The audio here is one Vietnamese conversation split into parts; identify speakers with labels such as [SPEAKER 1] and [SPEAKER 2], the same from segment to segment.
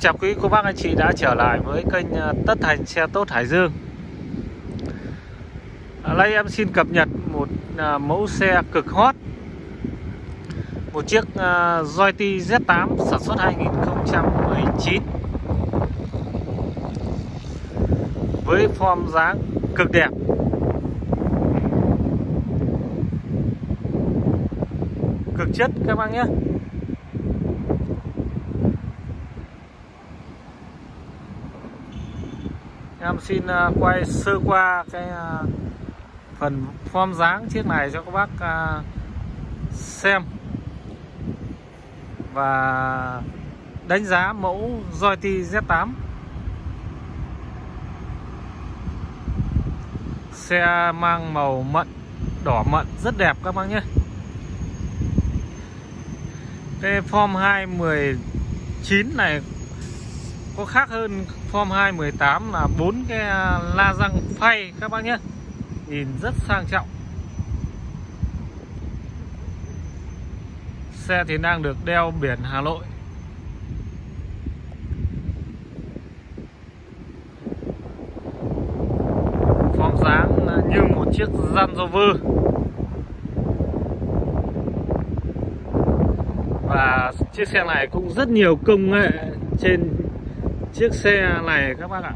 [SPEAKER 1] Xin chào quý cô bác anh chị đã trở lại với kênh ờ, Tất Thành Xe Tốt Hải Dương. À, Ở đây em xin cập nhật một ờ, mẫu xe cực hot. Một chiếc ờ, uh, Z8 sản xuất 2019 Với form dáng cực đẹp. Cực chất các bác nhé. Em xin à, quay sơ qua cái à, phần form dáng chiếc này cho các bác à, xem. Và đánh giá mẫu Joyty Z8 xe mang màu mận, đỏ mận, rất đẹp các bác nhé. Cái form 219 này có khác hơn Form 218 là bốn cái à, la răng phay các bác nhé. Nhìn rất sang trọng. Xe thì đang được đeo biển Hà Nội. Form dáng như một chiếc Land Rover. Và chiếc xe này cũng rất nhiều công nghệ trên chiếc xe này các bác ạ.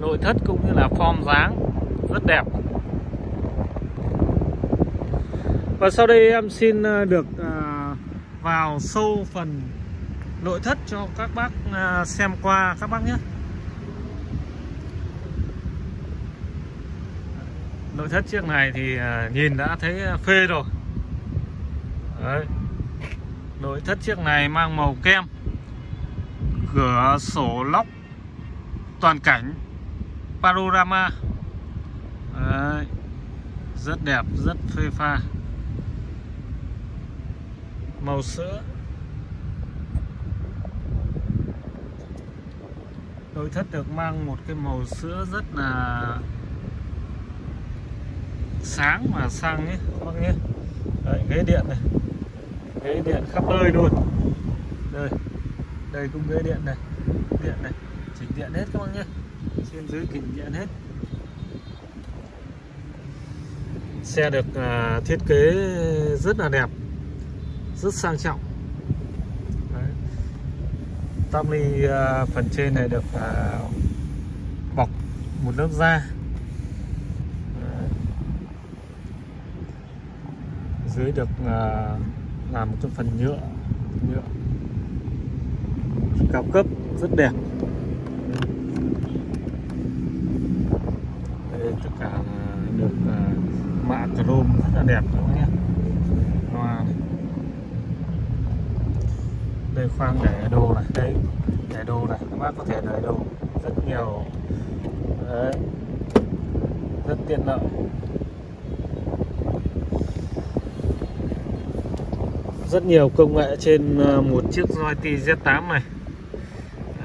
[SPEAKER 1] Nội thất cũng như là form dáng rất đẹp. Và sau đây em xin ờ, được ờ, vào sâu phần nội thất cho các bác ờ, xem qua các bác nhé. Nội thất chiếc này thì nhìn đã thấy phê rồi. Đấy. nội thất chiếc này mang màu kem cửa sổ lóc toàn cảnh panorama. Đấy, rất đẹp rất phê pha. Màu sữa. Nội thất được mang một cái màu sữa rất là sáng và sang nhé các bác nhé. Đấy, ghế điện này. Ghế điện khắp nơi luôn. Đây đây cũng ghế điện này. Điện này. Chỉnh điện hết các bác nhé. Trên dưới chỉnh điện hết. Xe được à, thiết kế rất là đẹp. Rất sang trọng. Đấy. tam ly à, phần trên này được à, bọc một lớp da. Dưới được à, làm một cái phần nhựa. Nhựa cao cấp rất đẹp. Đây tất cả được à, uh, mạ chrome rất là đẹp các nhé? Hoa đây khoang để đồ này. Đây để đồ này. Các bác có thể để đồ. Rất nhiều. Đấy. Rất tiện lợi. Rất nhiều công nghệ trên à, một chiếc Zoety Z8 này.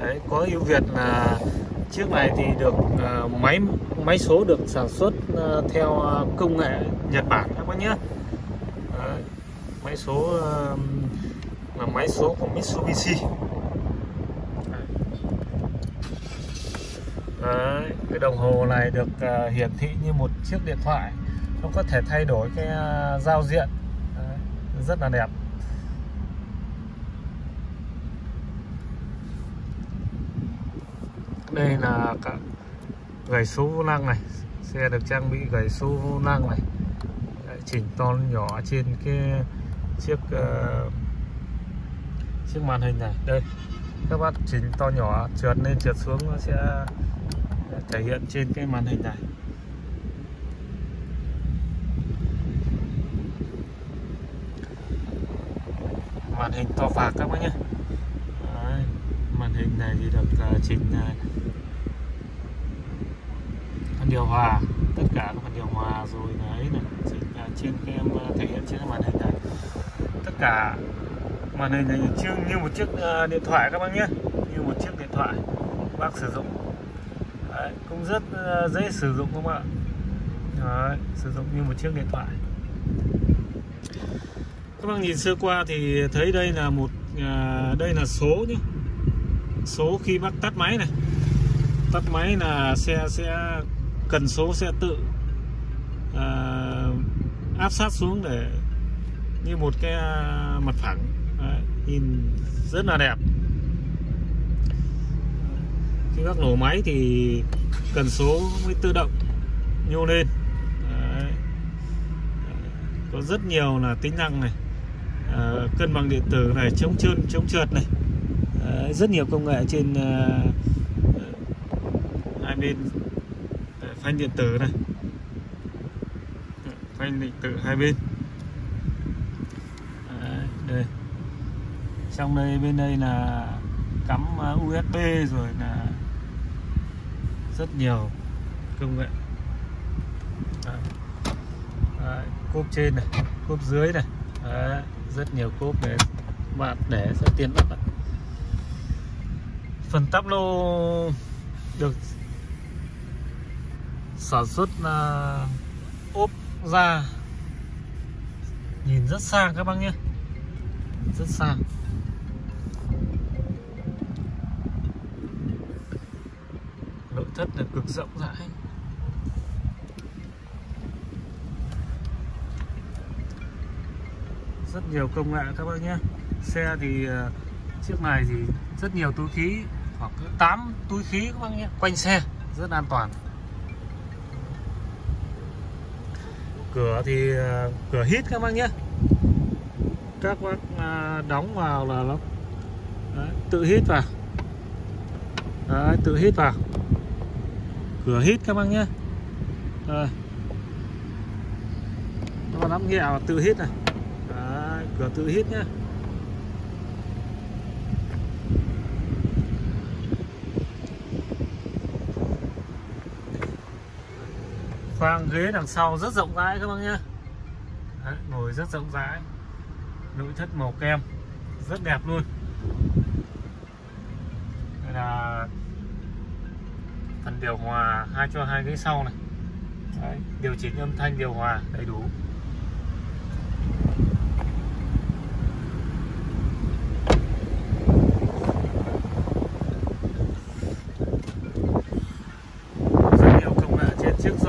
[SPEAKER 1] Đấy, có ưu việt là chiếc này thì được uh, máy máy số được sản xuất uh, theo à, công nghệ Nhật Bản các bác nhé. Đấy, máy số uh, là máy số của Mitsubishi. Đấy, cái đồng hồ này được uh, hiển thị như một chiếc điện thoại. Nó có thể thay đổi cái uh, giao diện. Đấy, rất là đẹp. Đây là các gầy số vô lăng này xe được trang bị gầy số vô lăng này. Chỉnh to nhỏ trên cái chiếc uh, chiếc màn hình này. Đây các bác chỉnh to nhỏ trượt lên trượt xuống nó sẽ thể hiện trên cái màn hình này. Màn hình to phạc các bác nhé. Đấy, màn hình này thì được uh, chỉnh uh, điều hòa tất cả các phần điều hòa rồi đấy này trên cái em ờ, thể hiện trên màn hình này. Tất cả màn hình này như, như một chiếc ờ, điện thoại các bác nhé như một chiếc điện thoại bác sử dụng. Đấy, cũng rất ờ, dễ sử dụng các bạn đấy, sử dụng như một chiếc điện thoại. Các bác nhìn sơ qua thì thấy đây là một đây là số nhé. Số khi bác tắt máy này. Tắt máy là xe sẽ cần số sẽ tự à, áp sát xuống để như một cái à, mặt phẳng. Đấy, nhìn rất là đẹp. Khi bác nổ máy thì cần số mới tự động nhô lên. Đấy. có rất nhiều là tính năng này. À, cân bằng điện tử này chống trơn chống trượt này. Đấy, rất nhiều công nghệ trên uh, hai bên phanh điện tử này. Phanh điện tử hai bên. Đấy, đây. Trong đây bên đây là cắm à, USB rồi là rất nhiều công nghệ. Đấy. Đấy, cốp trên này cốp dưới này. Đấy, rất nhiều cốp để bạn để sẽ tiền bắt phần tắp lô được sản xuất là ốp da. Nhìn rất sang các bác nhé. Rất sang. Nội thất là cực rộng rãi. Rất nhiều công nghệ các bác nhé. Xe thì ờ, chiếc này thì rất nhiều túi khí, khoảng 8 túi khí các bác nhé. Quanh xe, rất an toàn. Cửa thì à, cửa hít các bác nhé. Các bác à, đóng vào là nó Đấy, tự hít vào. Đấy, tự hít vào. Cửa hít các bác nhé. Đây. nó nắm nhẹ tự hít này. Đấy, cửa tự hít nhé. Khoang ghế đằng sau rất rộng rãi các bác nhé Đấy, ngồi rất rộng rãi. Nội thất màu kem rất đẹp luôn. Đây là phần điều hòa hai cho hai ghế sau này. Đấy, điều chỉnh âm thanh điều hòa đầy đủ rất nhiều công nghệ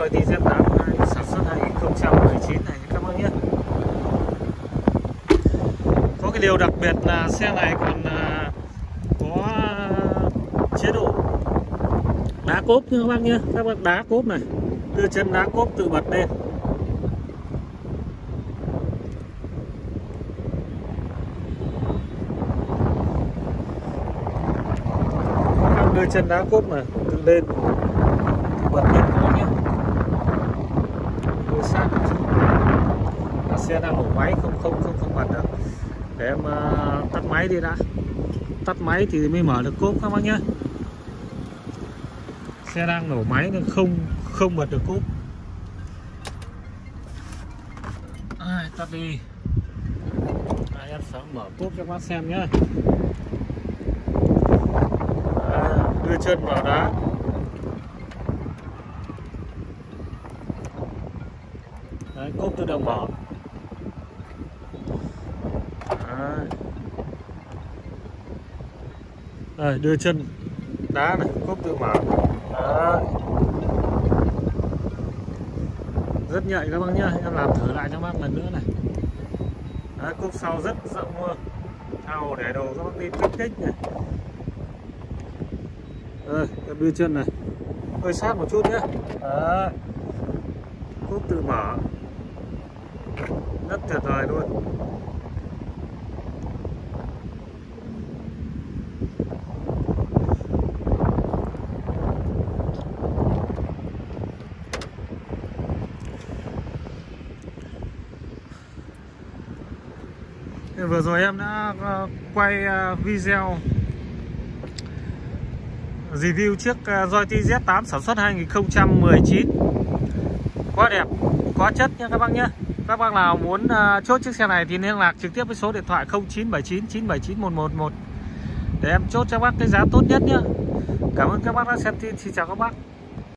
[SPEAKER 1] rồi thì Zoe TZ8 sản xuất 2019 này. Các bác nhé. Có cái điều đặc biệt là xe này còn à, có chế độ đá cốp nha các bác nhé. Các bác đá cốp này, đưa chân đá cốp tự bật lên. Đưa chân đá cốp này tự lên tự bật lên các bác nhé đưa sát một chút là xe đang nổ máy không không không không bật được. Để em uh, tắt máy đi đã. Tắt máy thì mới mở được cốp các bác nhé. Xe đang nổ máy nên không không bật được cốp. À, tắt đi. À, em sẽ mở cốp cho các bác xem nhé. À, đưa chân vào đá Đấy, cốp tự động mở. Đấy. Đây, đưa chân đá này cốp tự mở. Đấy. rất nhạy các bác nhá em làm thử lại cho bác lần nữa này. Đấy, cốp sau rất rộng luôn. Thao để đồ các bác đi kích thích này. Đây em đưa chân này. Hơi sát một chút nhé Đấy. cốp tự mở. Rất tuyệt vời luôn. Vừa rồi em đã ờ, quay ờ, video review chiếc ờ, Zoe Z8 sản xuất 2019 quá đẹp quá chất nha các bác nhé. Các bác nào muốn ờ, chốt chiếc xe này thì liên lạc trực tiếp với số điện thoại 0979 979 111 để em chốt cho bác cái giá tốt nhất nhé Cảm ơn các bác đã xem tin xin chào các bác.